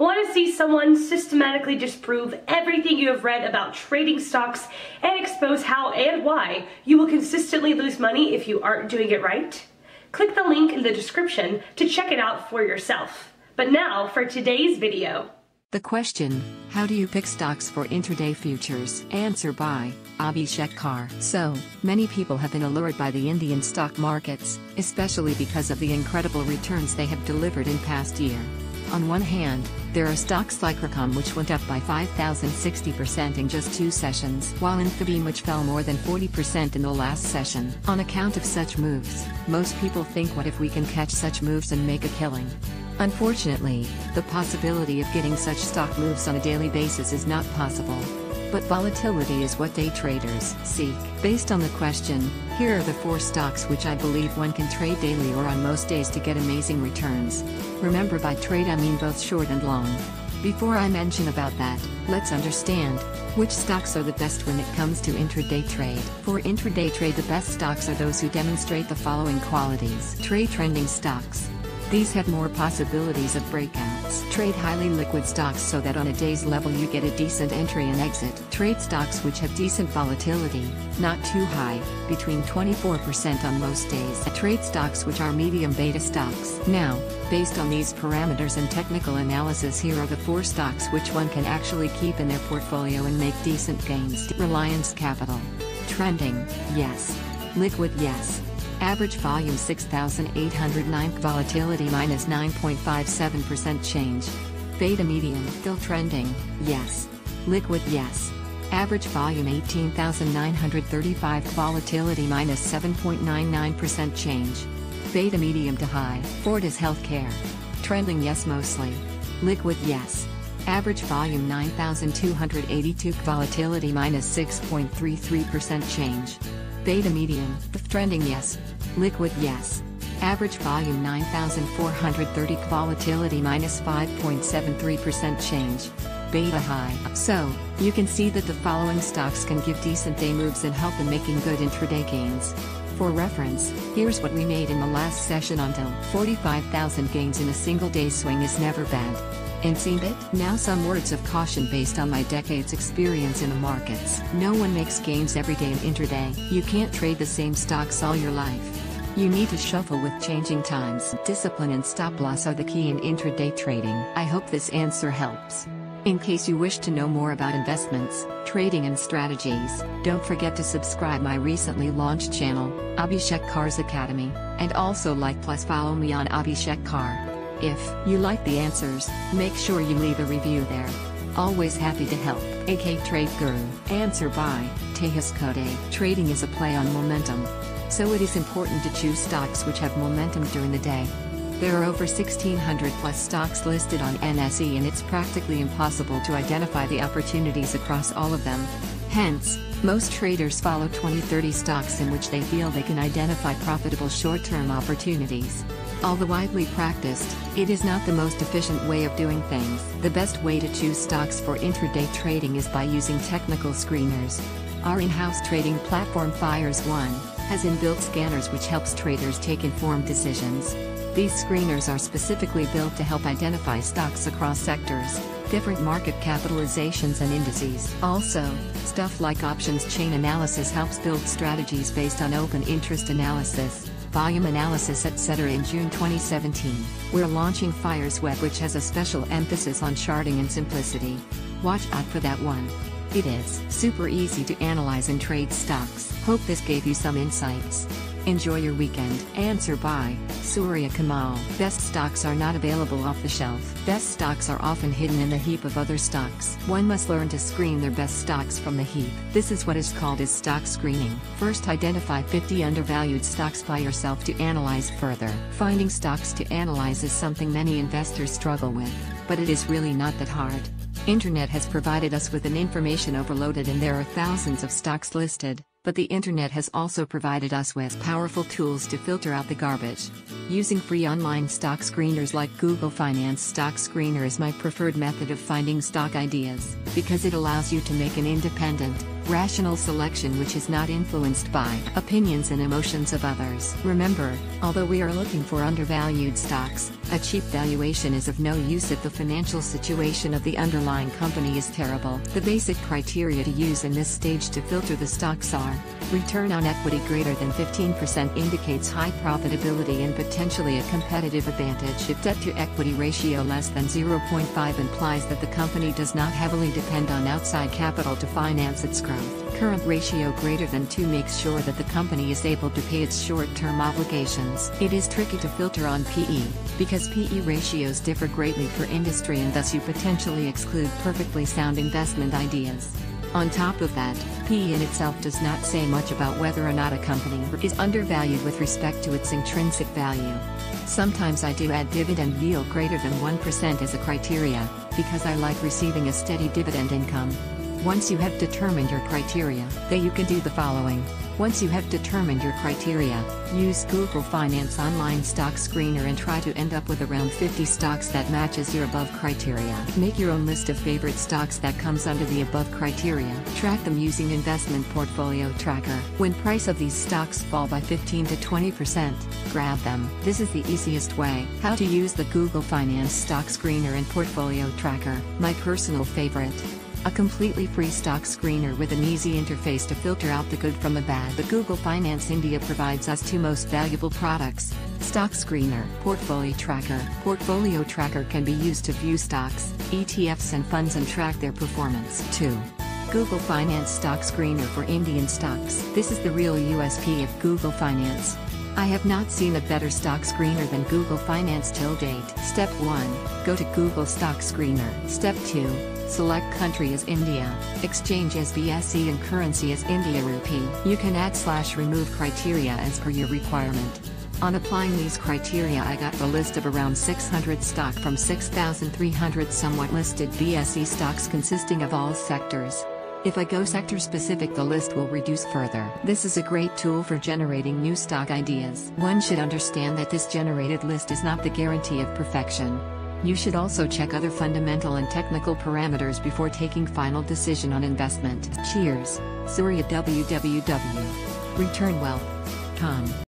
Want to see someone systematically disprove everything you have read about trading stocks and expose how and why you will consistently lose money if you aren't doing it right? Click the link in the description to check it out for yourself. But now for today's video. The question, how do you pick stocks for intraday futures? Answer by Abhishek Kar. So, many people have been allured by the Indian stock markets, especially because of the incredible returns they have delivered in past year. On one hand, there are stocks like RCOM which went up by 5,060% in just two sessions, while Infibeam which fell more than 40% in the last session. On account of such moves, most people think what if we can catch such moves and make a killing? Unfortunately, the possibility of getting such stock moves on a daily basis is not possible. But volatility is what day traders seek. Based on the question, here are the four stocks which I believe one can trade daily or on most days to get amazing returns. Remember by trade I mean both short and long. Before I mention about that, let's understand which stocks are the best when it comes to intraday trade. For intraday trade the best stocks are those who demonstrate the following qualities. Trade trending stocks. These have more possibilities of breakouts. Trade highly liquid stocks so that on a day's level you get a decent entry and exit. Trade stocks which have decent volatility, not too high, between 24% on most days. Trade stocks which are medium beta stocks. Now, based on these parameters and technical analysis here are the four stocks which one can actually keep in their portfolio and make decent gains. Reliance Capital. Trending, yes. Liquid yes. Average volume 6,809 volatility minus 9.57% change. Beta medium still trending, yes. Liquid yes. Average volume 18,935 volatility minus 7.99% change. Beta medium to high. Fortis Healthcare. Trending yes mostly. Liquid yes. Average volume 9,282 volatility minus 6.33% change. Beta medium, trending yes. Liquid yes. Average volume 9,430 volatility minus 5.73% change. Beta high. So, you can see that the following stocks can give decent day moves and help in making good intraday gains. For reference, here's what we made in the last session until 45,000 gains in a single day swing is never bad. And seen it? Now some words of caution based on my decades experience in the markets. No one makes gains every day in intraday. You can't trade the same stocks all your life. You need to shuffle with changing times. Discipline and stop loss are the key in intraday trading. I hope this answer helps. In case you wish to know more about investments, trading and strategies, don't forget to subscribe my recently launched channel, Abhishek Kar's Academy, and also like plus follow me on Abhishek Kar. If you like the answers, make sure you leave a review there. Always happy to help. AK Trade Guru. Answer by Tejas Khoday. Trading is a play on momentum. So it is important to choose stocks which have momentum during the day. There are over 1600 plus stocks listed on NSE and it's practically impossible to identify the opportunities across all of them. Hence, most traders follow 20-30 stocks in which they feel they can identify profitable short-term opportunities. Although widely practiced, it is not the most efficient way of doing things. The best way to choose stocks for intraday trading is by using technical screeners. Our in-house trading platform FYERS One has inbuilt scanners which helps traders take informed decisions. These screeners are specifically built to help identify stocks across sectors, different market capitalizations and indices. Also, stuff like options chain analysis helps build strategies based on open interest analysis volume analysis etc. in June 2017, we're launching FYERS Web which has a special emphasis on charting and simplicity. Watch out for that one. It is super easy to analyze and trade stocks. Hope this gave you some insights. Enjoy your weekend. Answer by Surya Kamal. Best stocks are not available off the shelf. Best stocks are often hidden in the heap of other stocks. One must learn to screen their best stocks from the heap. This is what is called as stock screening. First identify 50 undervalued stocks by yourself to analyze further. Finding stocks to analyze is something many investors struggle with, but it is really not that hard. Internet has provided us with an information overloaded and there are thousands of stocks listed. But the internet has also provided us with powerful tools to filter out the garbage. Using free online stock screeners like Google Finance Stock Screener is my preferred method of finding stock ideas, because it allows you to make an independent, Rational selection which is not influenced by opinions and emotions of others. Remember, although we are looking for undervalued stocks, a cheap valuation is of no use if the financial situation of the underlying company is terrible. The basic criteria to use in this stage to filter the stocks are return on equity greater than 15% indicates high profitability and potentially a competitive advantage. If debt to equity ratio less than 0.5 implies that the company does not heavily depend on outside capital to finance its growth. Current ratio greater than 2 makes sure that the company is able to pay its short-term obligations. It is tricky to filter on PE, because PE ratios differ greatly per industry and thus you potentially exclude perfectly sound investment ideas. On top of that, PE in itself does not say much about whether or not a company is undervalued with respect to its intrinsic value. Sometimes I do add dividend yield greater than 1% as a criteria, because I like receiving a steady dividend income. Once you have determined your criteria, then you can do the following. Once you have determined your criteria, use Google Finance Online Stock Screener and try to end up with around 50 stocks that matches your above criteria. Make your own list of favorite stocks that comes under the above criteria. Track them using Investment Portfolio Tracker. When price of these stocks fall by 15 to 20%, grab them. This is the easiest way. How to use the Google Finance Stock Screener and Portfolio Tracker. My personal favorite. A completely free stock screener with an easy interface to filter out the good from the bad. The Google Finance India provides us two most valuable products. Stock Screener, Portfolio Tracker. Portfolio Tracker can be used to view stocks, ETFs and funds and track their performance. 2. Google Finance Stock Screener for Indian stocks. This is the real USP of Google Finance. I have not seen a better stock screener than Google Finance till date. Step 1. Go to Google Stock Screener. Step 2. Select country as India, exchange as BSE and currency as India rupee. You can add slash remove criteria as per your requirement. On applying these criteria I got the list of around 600 stock from 6,300 somewhat listed BSE stocks consisting of all sectors. If I go sector specific the list will reduce further. This is a great tool for generating new stock ideas. One should understand that this generated list is not the guarantee of perfection. You should also check other fundamental and technical parameters before taking final decision on investment. Cheers, Surya www. ReturnWealth.com